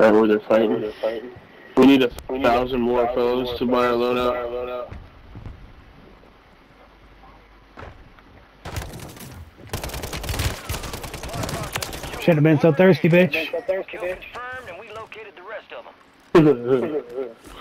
Right where they're fighting. We need a thousand more foes to buy our loadout. Should have been so thirsty, bitch.